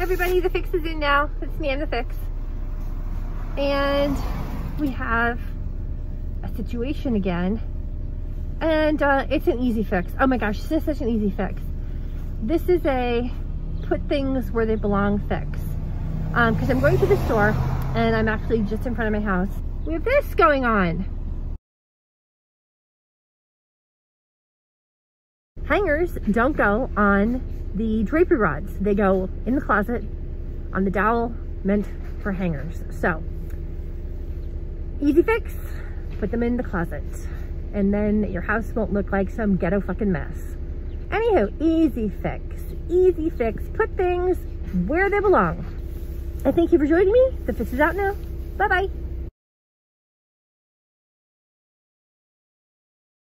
everybody, the fix is in now. It's me and the fix. And we have a situation again. And uh, it's an easy fix. Oh my gosh, this is such an easy fix. This is a put things where they belong fix. Because um, I'm going to the store and I'm actually just in front of my house. We have this going on. Hangers don't go on the drapery rods. They go in the closet on the dowel meant for hangers. So, easy fix, put them in the closet. And then your house won't look like some ghetto fucking mess. Anywho, easy fix, easy fix. Put things where they belong. And thank you for joining me. The fix is out now. Bye-bye.